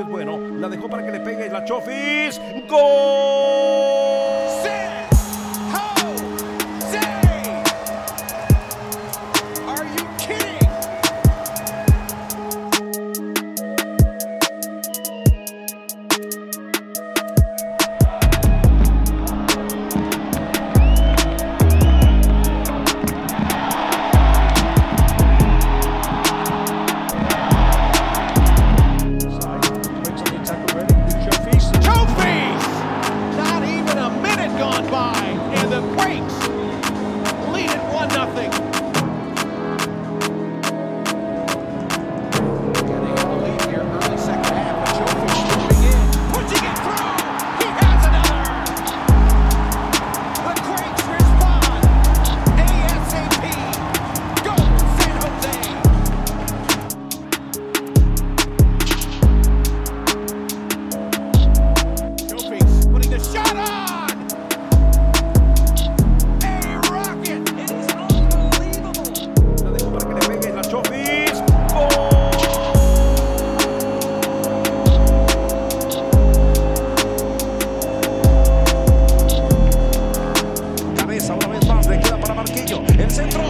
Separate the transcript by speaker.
Speaker 1: es bueno. La dejó para que le pegue la Chofis. ¡Gol! Marquillo, el centro,